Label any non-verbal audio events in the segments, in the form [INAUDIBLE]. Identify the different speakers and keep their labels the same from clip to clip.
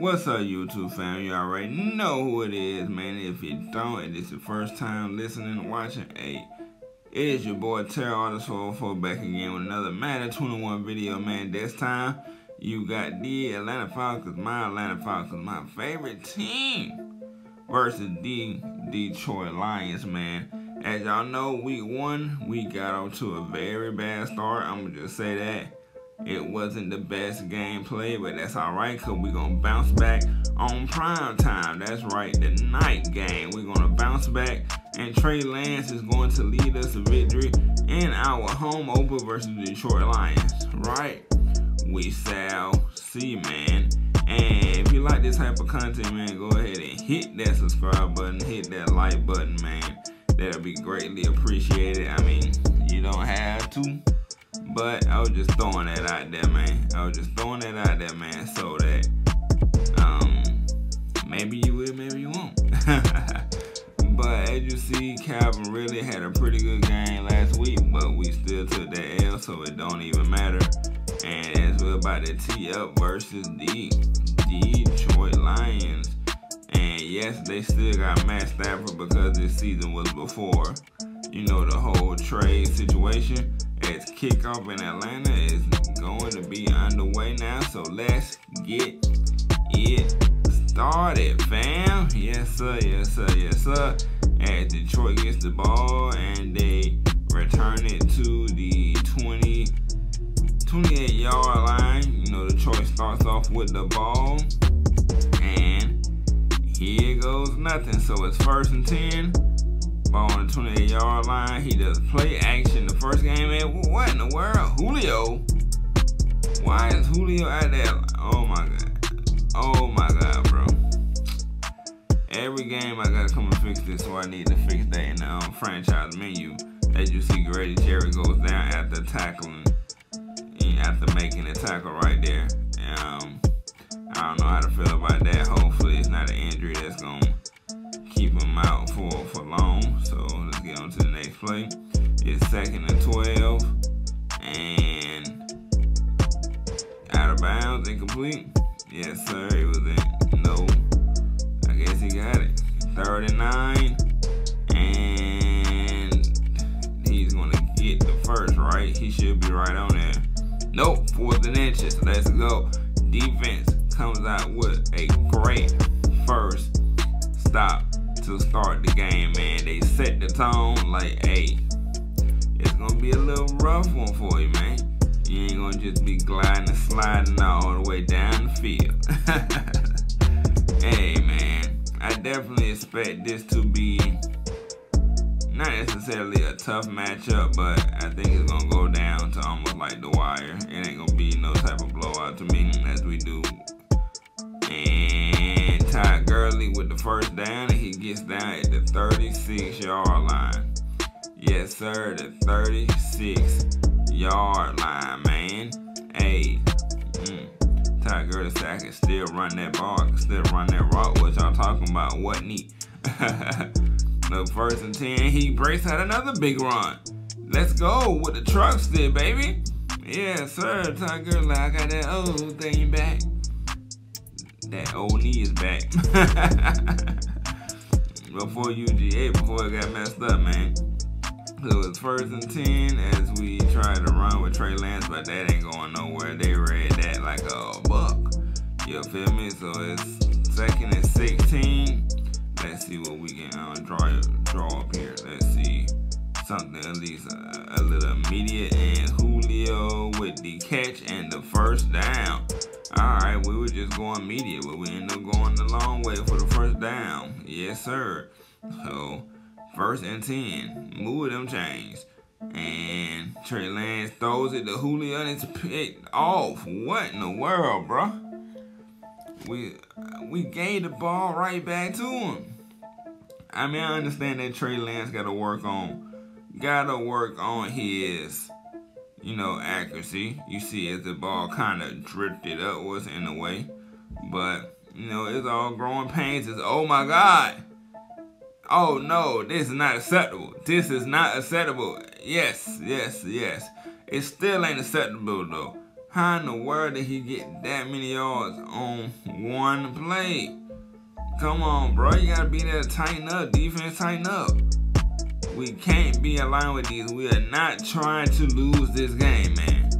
Speaker 1: What's up, YouTube fam? You already know who it is, man. If you don't, and it's your first time listening and watching, hey, it is your boy Terror Artist 404 back again with another Madden 21 video, man. This time, you got the Atlanta Falcons, my Atlanta Falcons, my favorite team, versus the Detroit Lions, man. As y'all know, week one, we got off to a very bad start. I'm going to just say that. It wasn't the best gameplay, but that's alright because we're going to bounce back on prime time. That's right, the night game. We're going to bounce back, and Trey Lance is going to lead us to victory in our home open versus the Detroit Lions. Right? We shall see, man. And if you like this type of content, man, go ahead and hit that subscribe button, hit that like button, man. That'll be greatly appreciated. I mean, you don't have to but I was just throwing that out there, man. I was just throwing that out there, man, so that um maybe you will, maybe you won't. [LAUGHS] but as you see, Calvin Ridley had a pretty good game last week, but we still took that L, so it don't even matter. And as we're about to tee up versus the Detroit Lions. And yes, they still got Matt Stafford because this season was before, you know, the whole trade situation kickoff in Atlanta is going to be underway now. So let's get it started, fam. Yes, sir. Yes, sir. Yes, sir. As Detroit gets the ball and they return it to the 20, 28 yard line. You know, Detroit starts off with the ball. And here goes nothing. So it's first and 10. Ball on the 28 yard line. He does play action. The first game, man. What in the world? Julio. Why is Julio out there? Oh my god. Oh my god, bro. Every game I gotta come and fix this, so I need to fix that in the um, franchise menu. As you see, Grady Jarrett goes down after tackling, and after making the tackle right there. Um, I don't know how to feel about that. Hopefully, it's not an injury that's gonna keep him out for, for long. So let's get on to the next play. It's second and 12. And out of bounds, incomplete. Yes, sir, it was in. No. I guess he got it. Third and nine. And he's going to get the first, right? He should be right on there. Nope, fourth and inches. Let's go. Defense comes out with a great first stop to start the game, man. They set the tone like, hey, it's gonna be a little rough one for you, man. You ain't gonna just be gliding and sliding all the way down the field. [LAUGHS] hey, man, I definitely expect this to be not necessarily a tough matchup, but I think it's gonna go down to almost like the wire. It ain't gonna be no type of blowout to me as we do. Gurley with the first down, and he gets down at the 36 yard line. Yes, sir, the 36 yard line, man. Hey, mm, Todd Gurley said I can still run that ball, I can still run that rock. What y'all talking about? What neat? [LAUGHS] the first and 10, he breaks out another big run. Let's go with the truck still, baby. Yeah, sir, Todd Gurley, I got that old thing back that old knee is back. [LAUGHS] before UGA, before it got messed up, man. So it's first and 10 as we try to run with Trey Lance, but that ain't going nowhere. They read that like a buck. You feel me? So it's second and 16. Let's see what we can um, draw, draw up here. Let's see something at least a, a little immediate. And Julio with the catch and the first down. Alright, we were just going immediate, but we ended up going the long way for the first down. Yes, sir. So, first and 10. Move them chains. And Trey Lance throws it to Julio and it's picked off. What in the world, bro? We we gave the ball right back to him. I mean, I understand that Trey Lance got to work on, got to work on his you know, accuracy. You see as the ball kind of drifted upwards in a way. But, you know, it's all growing pains. It's, oh my God. Oh no, this is not acceptable. This is not acceptable. Yes, yes, yes. It still ain't acceptable though. How in the world did he get that many yards on one play? Come on, bro. You gotta be there tighten up. Defense, tighten up. We can't be aligned with these. We are not trying to lose this game, man.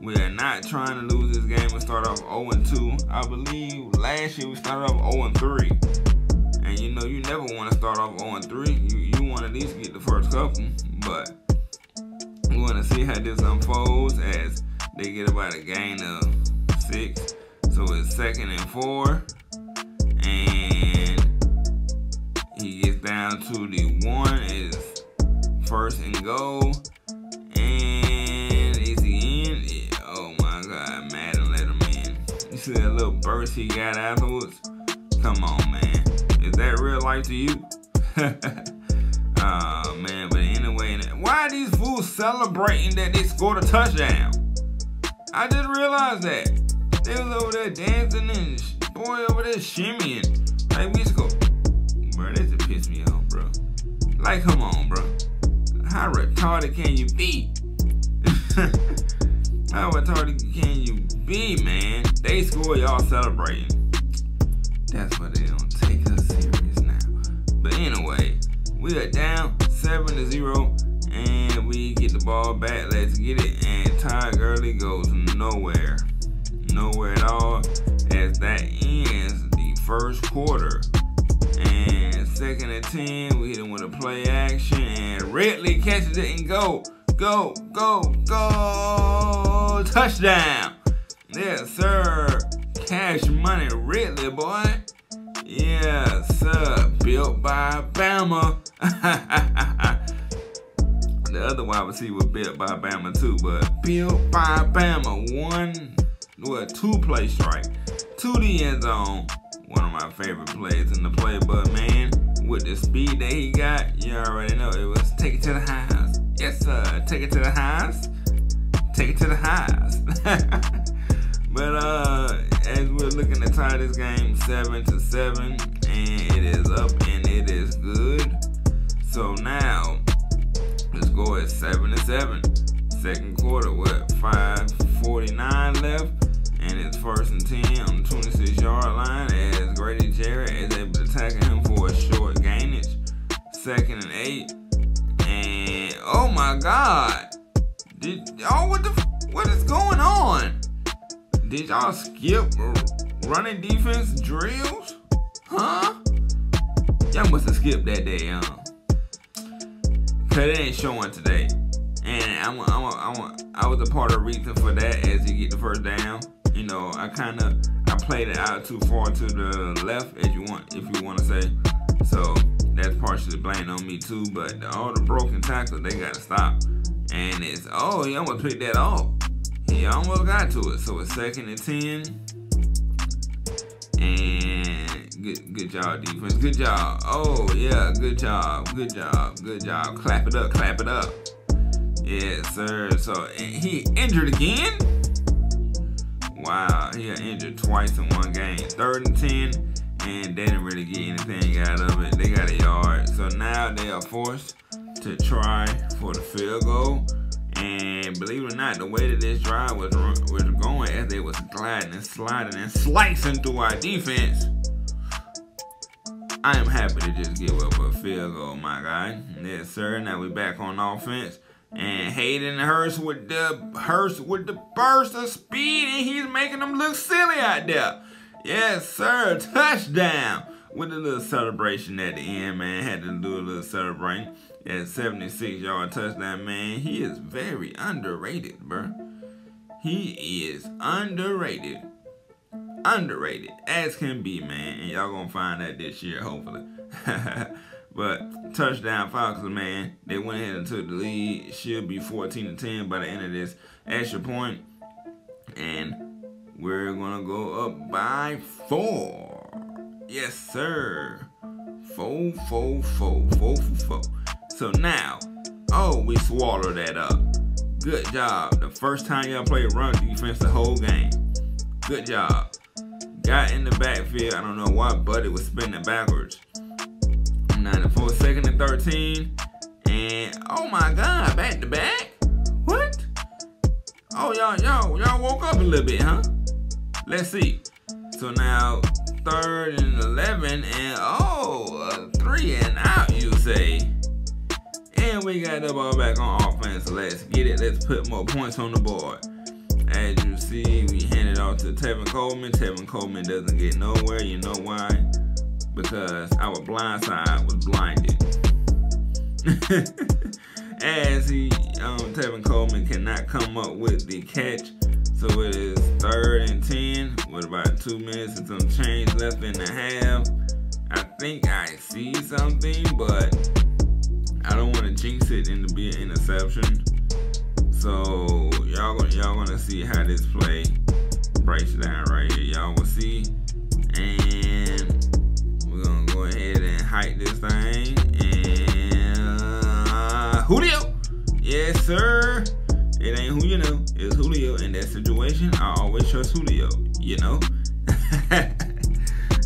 Speaker 1: We are not trying to lose this game We start off 0-2. I believe last year we started off 0-3. And you know, you never want to start off 0-3. You, you want to at least get the first couple. But we want to see how this unfolds as they get about a gain of six. So it's second and four. Down to the one. Is first and goal. And is he in? Yeah. Oh my God, Madden let him in. You see that little burst he got afterwards? Come on, man. Is that real life to you? [LAUGHS] oh man, but anyway, why are these fools celebrating that they scored a touchdown? I just realized that. They was over there dancing and boy over there shimmying. Like we Like, come on, bro. How retarded can you be? [LAUGHS] How retarded can you be, man? They score, y'all celebrating. That's why they don't take us serious now. But anyway, we are down 7 to 0 and we get the ball back. Let's get it. And Todd Gurley goes nowhere. Nowhere at all as that ends the first quarter. Second and 10, we hit him with a play action. And Ridley catches it and go, go, go, go. Touchdown. Yes, sir. Cash money Ridley, boy. Yes, sir. Built by Bama. [LAUGHS] the other wide receiver built by Bama too, but built by Bama. One, well, two play strike to the end zone. One of my favorite plays in the play, but man, with the speed that he got, you already know it was take it to the highs. Yes, sir. Take it to the highs. Take it to the highs. [LAUGHS] but uh, as we're looking to tie this game seven to seven, and it is up and it is good. So now let's go at seven to seven. Second quarter, what 5:49 left, and it's first and ten on the 26 yard line as Grady Jarrett is able to tackle him for a short gainage. Second and eight, and oh my God, did y'all what the what is going on? Did y'all skip running defense drills? Huh? Y'all must have skipped that day, huh? Cause it ain't showing today. And I want, I want, I want, I was a part of the reason for that as you get the first down. You know, I kind of, I played it out too far to the left, as you want, if you want to say. So that's partially blamed on me too. But all the broken tackles, they gotta stop. And it's, oh, he almost picked that off. He almost got to it. So it's second and ten. And good good job, defense. Good job. Oh yeah, good job. Good job. Good job. Clap it up, clap it up. Yes, sir. So he injured again? Wow, he got injured twice in one game. Third and ten, and they didn't really get anything out of it. They got a yard. So now they are forced to try for the field goal. And believe it or not, the way that this drive was was going as they was gliding and sliding and slicing through our defense, I am happy to just give up a field goal, my guy. Yes, sir. Now we back on offense. And Hayden Hurst with the Hurst with the burst of speed, and he's making them look silly out there. Yes, sir. [LAUGHS] Touchdown. With a little celebration at the end, man. Had to do a little celebrating. At 76 yard touchdown, man. He is very underrated, bro. He is underrated. Underrated as can be, man. And y'all gonna find that this year, hopefully. [LAUGHS] but touchdown Falcons, man. They went ahead and took the lead. Should be 14 to 10 by the end of this extra point. And we're gonna go up by four. Yes, sir. Four, four, four, four, four, four. So now, oh, we swallow that up. Good job. The first time y'all played run defense the whole game. Good job. Got in the backfield. I don't know why Buddy was spinning backwards. 94 second and 13. And oh my god, back to back? What? Oh, y'all, y'all, y'all woke up a little bit, huh? Let's see. So now, third and 11, and oh, three and out, you say. And we got the ball back on offense. Let's get it. Let's put more points on the board. As you see, we hand it off to Tevin Coleman. Tevin Coleman doesn't get nowhere. You know why? Because our blind side was blinded. [LAUGHS] As he, um, Tevin Coleman cannot come up with the catch. So it is third and 10 with about two minutes and some change left in the half. I think I see something, but I don't want to jinx it and to be an interception. So y'all y'all gonna see how this play breaks down right here. Y'all will see, hike this thing. And uh, Julio, yes sir. It ain't who you know, it's Julio. In that situation, I always trust Julio. You know. [LAUGHS]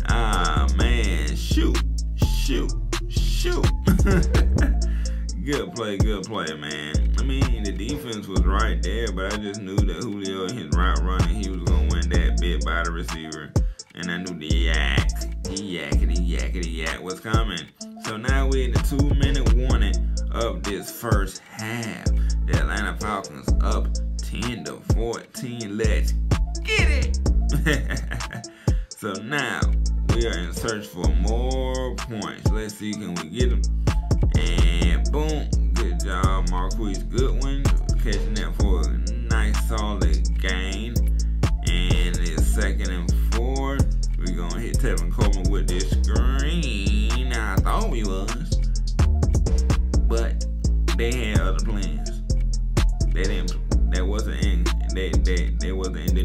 Speaker 1: ah man, shoot, shoot, shoot. [LAUGHS] good play, good play, man. I mean, the defense was right there, but I just knew that Julio his route running, he was gonna win that bit by the receiver. And I knew the yak, the yakety yakety yak was coming. So now we're in the two minute warning of this first half. The Atlanta Falcons up 10 to 14. Let's get it. [LAUGHS] so now we are in search for more points. Let's see, can we get them?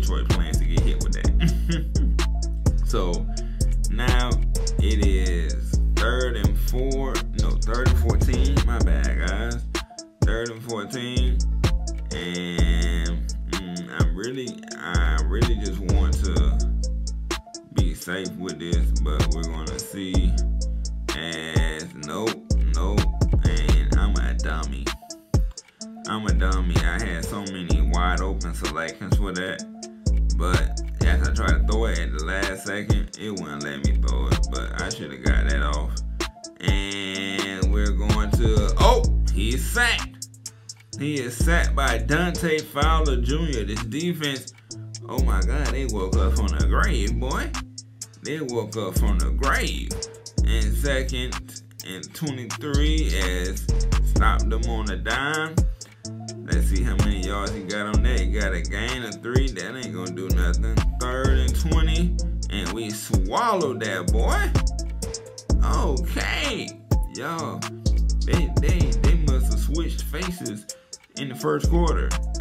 Speaker 1: Detroit plans to get hit with that. [LAUGHS] so sacked. He is sacked by Dante Fowler Jr. This defense, oh my God, they woke up from the grave, boy. They woke up from the grave. And second and 23 as stopped them on a dime. Let's see how many yards he got on that. He got a gain of three. That ain't gonna do nothing. Third and 20. And we swallowed that, boy. Okay. Y'all, they, they, they switched faces in the first quarter. [LAUGHS]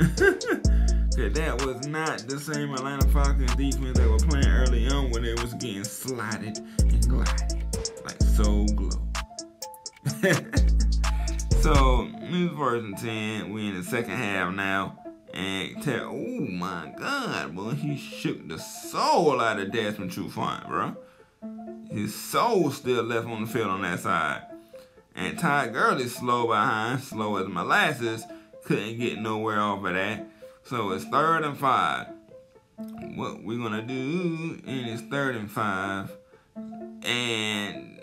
Speaker 1: Cause that was not the same Atlanta Falcons defense that were playing early on when they was getting slided and glided like so glow. [LAUGHS] so this first and ten. We in the second half now. And tell, oh my God, boy, he shook the soul out of Desmond Trufant, bro. His soul still left on the field on that side. And Todd Gurley slow behind, slow as molasses, couldn't get nowhere off of that. So it's third and five. What we're gonna do, and it's third and five. And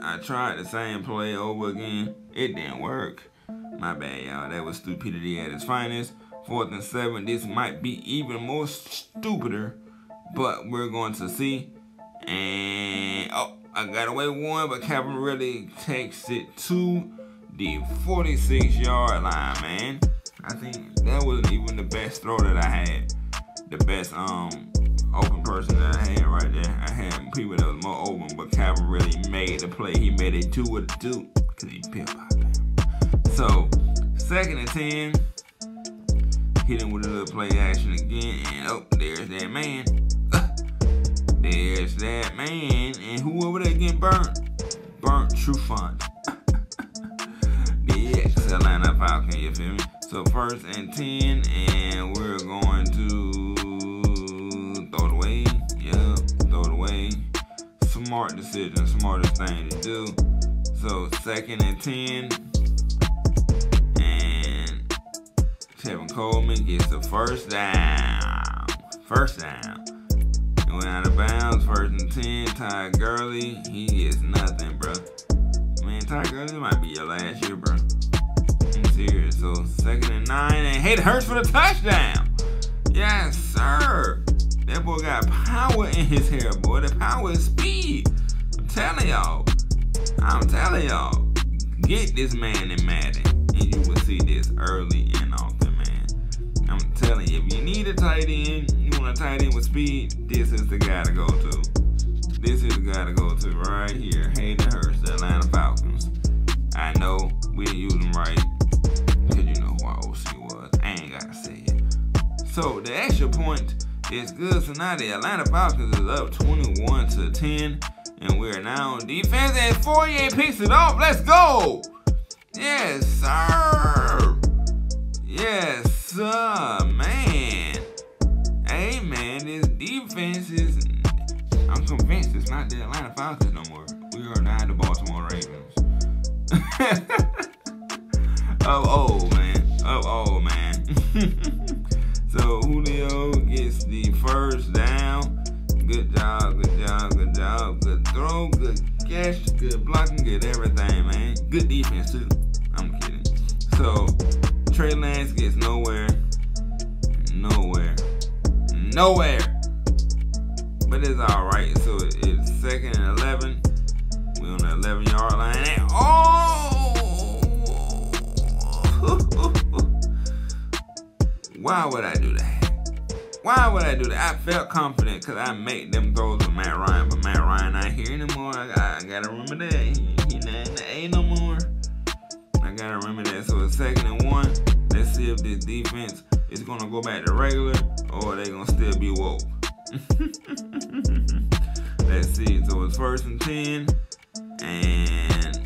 Speaker 1: I tried the same play over again. It didn't work. My bad, y'all. That was stupidity at its finest. Fourth and seven. This might be even more stupider, but we're going to see. And oh, I got away one, but Calvin Ridley takes it to the 46 yard line, man. I think that wasn't even the best throw that I had. The best um open person that I had right there. I had people that was more open, but Calvin Ridley made the play. He made it two with two because he pimped out So second and ten. Hit him with a little play action again, and oh, there's that man. There's that man. And who over there getting burnt? Burnt Trufant. the ex Atlanta Falcon, you feel me? So first and 10, and we're going to throw it away. Yep, throw it away. Smart decision, smartest thing to do. So second and 10. And Tevin Coleman gets the first down. First down. Out of bounds, first and 10. Ty Gurley, he gets nothing, bro. Man, Ty Gurley might be your last year, bro. I'm serious. So, second and nine, and Hayden Hurst for the touchdown. Yes, sir. That boy got power in his hair, boy. The power is speed. I'm telling y'all. I'm telling y'all. Get this man in Madden, and you will see this early man. I'm telling you, if you need a tight end, you want a tight end with speed, this is the guy to go to. This is the guy to go to right here. Hayden Hurst, the Atlanta Falcons. I know we didn't use him right because you know who our OC was. I ain't gotta say it. So the extra point is good. So now the Atlanta Falcons is up 21 to 10. And we're now on defense. And Fourier picks it off. Let's go. Yes, sir. Yes, sir. Man. Hey, man. This defense is... I'm convinced it's not the Atlanta Falcons no more. We are not the Baltimore Ravens. [LAUGHS] oh, oh, man. Oh, oh, man. [LAUGHS] so Julio gets the first down. Good job, good job, good job. Good throw, good catch, good blocking, good everything, man. Good defense, too. I'm kidding. So, Trey Lance gets nowhere. Nowhere. Nowhere. But it's alright. So, it's second and 11. We're on the 11 yard line. And, oh! [LAUGHS] Why would I do that? Why would I do that? I felt confident because I made them throws with Matt Ryan, but Matt Ryan not here anymore. I, I gotta remember that. He, he not in the A no more. I gotta remember that. So it's second and one. See if this defense is gonna go back to regular or they gonna still be woke. [LAUGHS] Let's see. So it's first and ten. And,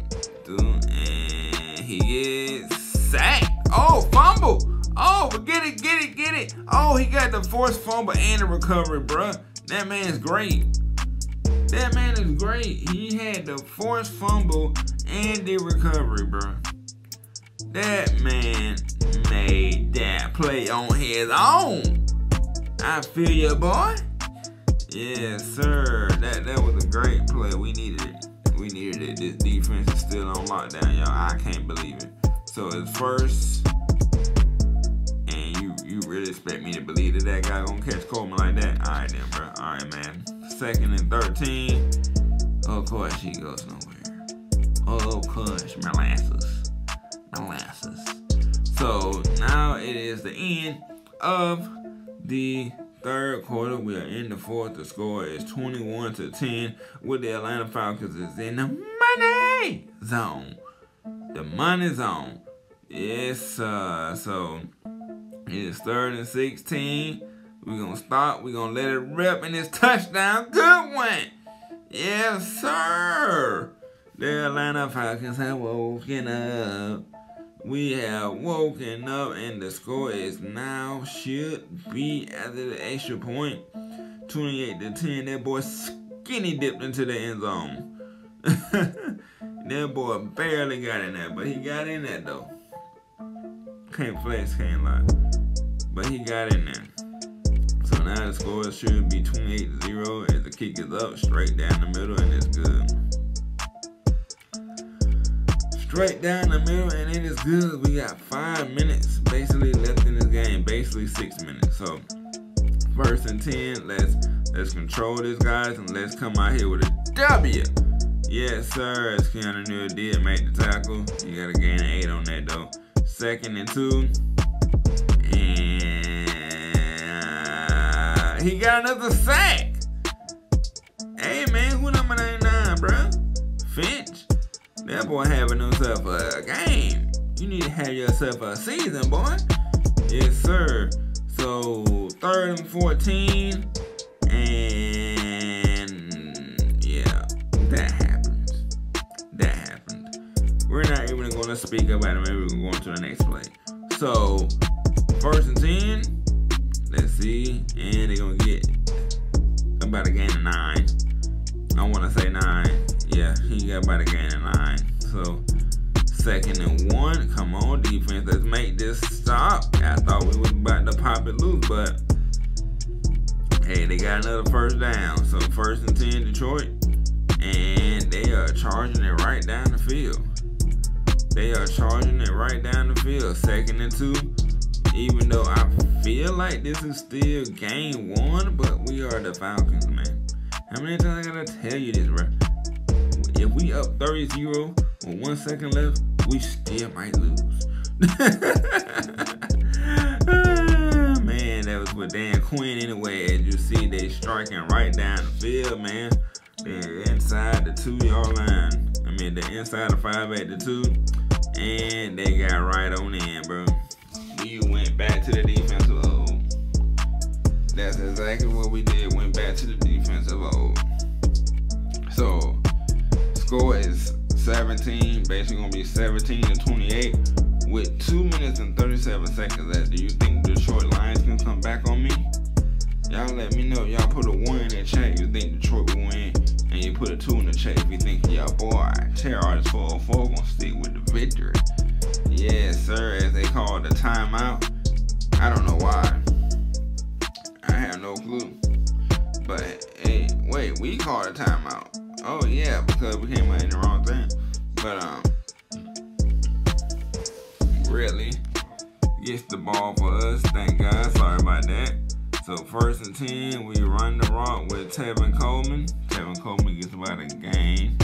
Speaker 1: and he gets sacked. Oh, fumble. Oh, get it, get it, get it. Oh, he got the forced fumble and the recovery, bruh. That man's great. That man is great. He had the forced fumble and the recovery, bruh. That man made that play on his own. I feel you, boy. Yeah, sir. That that was a great play. We needed it. We needed it. This defense is still on lockdown, y'all. I can't believe it. So it's first and you you really expect me to believe that that guy gonna catch Coleman like that? All right then, bro. All right, man. Second and 13. Of course, he goes nowhere. Oh, of course, molasses. Molasses. So now it is the end of the third quarter. We are in the fourth. The score is 21 to 10 with the Atlanta Falcons is in the money zone. The money zone. Yes, uh, so it's third and 16. We're going to stop. We're going to let it rip in this touchdown. Good one. Yes, sir. The Atlanta Falcons have woken up. We have woken up, and the score is now should be after the extra point. 28 to 10. That boy skinny dipped into the end zone. [LAUGHS] that boy barely got in there, but he got in there though. Can't flex, can't lie. But he got in there. So now the score should be 28 to 0 as the kick is up straight down the middle and it's good. Straight down the middle and it is good. We got five minutes basically left in this game. Basically six minutes. So first and ten, let's let's control this guys and let's come out here with a W. Yes, sir. As Keanu Neal did make the tackle. You gotta gain an eight on that though. Second and two. And uh, he got another sack. Hey man, who number 99, bro? Finch. That boy having himself a game. You need to have yourself a season, boy. Yes, sir. So third and 14. And yeah, that happened. That happened. We're not even gonna speak about it. Maybe we're going to the next play. So first and 10. Let's see. And they're going to get about a gain of 9. I want to say 9. Yeah, he got about a gain of 9. So, Second and one. Come on, defense. Let's make this stop. I thought we was about to pop it loose, but hey, they got another first down. So first and 10, Detroit. And they are charging it right down the field. They are charging it right down the field. Second and two. Even though I feel like this is still game one, but we are the Falcons, man. How many times I gotta tell you this, bro? If we up 30-0 with one second left, we still might lose. [LAUGHS] man, that was with Dan Quinn anyway. As you see, they striking right down the field, man. They're inside the two-yard line. I mean, the inside of five at the two. And they got right on in, bro. We went back to the defensive old. That's exactly what we did. Went back to the defensive old. So, score is 17. Basically gonna be 17 to 28 with 2 minutes and 37 seconds left. Do you think Detroit Lions can come back on me? Y'all let me know. Y'all put a 1 in the chat. You think Detroit will win? And you put a 2 in the chat if you think, yeah, boy, Terror Artist 404 gonna stick with the victory. Yes, sir, as they call the timeout. I don't know why. I have no clue. But, hey, wait, we called a timeout. Oh, yeah, because we came in the wrong thing. But, um, really gets the ball for us. Thank God. Sorry about that. So first and 10, we run the rock with Tevin Coleman. Tevin Coleman gets about a gain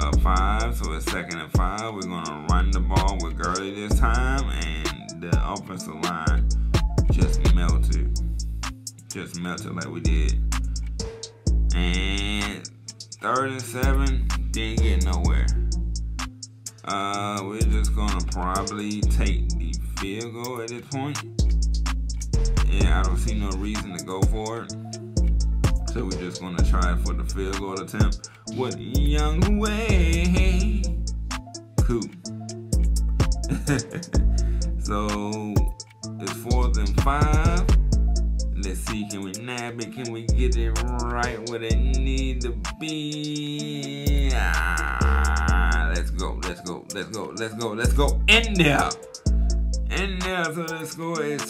Speaker 1: of five. So it's second and five. We're to run the ball with Gurley this time. And the offensive line just melted. Just melted like we did. And third and seven, didn't get nowhere. Uh, we're just to probably take the field goal at this point. Yeah, I don't see no reason to go for it. So we're just gonna try for the field goal attempt with Younghoe. Cool. [LAUGHS] so it's fourth and five. Let's see, can we nab it? Can we get it right where they need to be? Ah, let's go, let's go, let's go, let's go, let's go. In there. In there, so the score is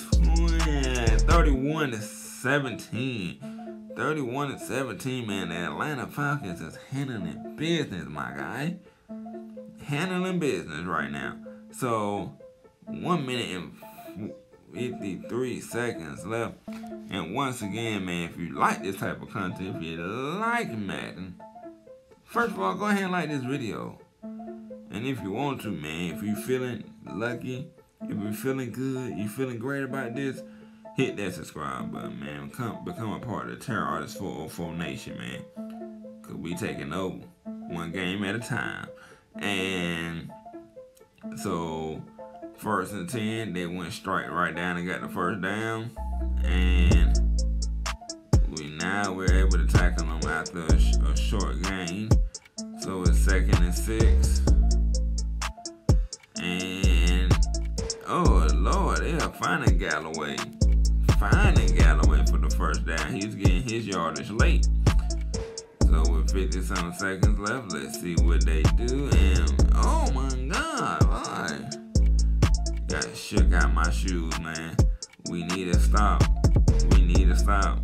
Speaker 1: 31 to 17. 31 to 17, man. The Atlanta Falcons is handling business, my guy. Handling business right now. So, one minute and 53 seconds left. And once again, man, if you like this type of content, if you like Madden, first of all, go ahead and like this video. And if you want to, man, if you're feeling lucky, if you're feeling good, you feeling great about this, hit that subscribe button, man. Come become a part of the Terror Artist 404 Nation, man. Cause we taking over one game at a time. And so first and ten, they went straight right down and got the first down. And we now we're able to tackle them after a, a short gain. So it's second and six. And oh Lord, they are finding Golladay finding Golladay for the first down. He's getting his yardage late. So with 50 some seconds left, let's see what they do. And oh my God, shook out my shoes, man. We need to stop. We need to stop.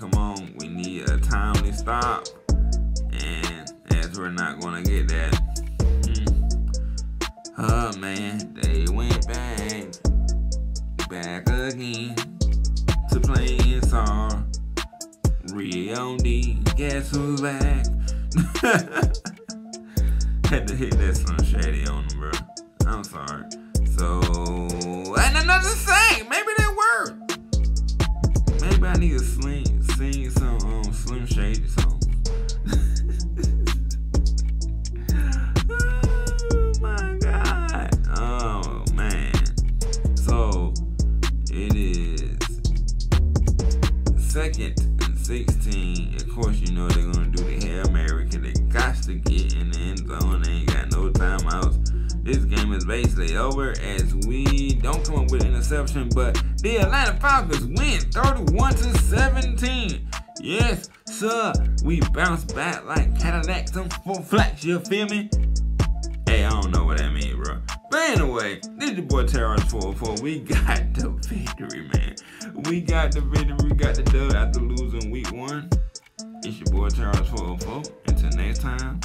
Speaker 1: Come on, we need a timely stop. And as we're not gonna get that. Hmm. Oh man, they went back. Back again to playing song. Rio D, guess who's back? [LAUGHS] Had to hit that Slim Shady on them, bro. I'm sorry. So, another thing, maybe that worked. Maybe I need to sing, sing some um, Slim Shady songs. [LAUGHS] oh my God. Oh man. So, it is second and 16. Of course, you know they're to do the Hail Mary because they got to get in the end zone. They ain't got no timeouts. This game is basically over as we don't come up with an interception, but the Atlanta Falcons win 31 to 17. Yes, sir. We bounce back like Cadillacs on four flats. You feel me? Hey, I don't know what that means, bro. But anyway, this is your boy Terror 404. We got the victory, man. We got the victory. We got the dub after losing week one. It's your boy Terror 404. Until next time.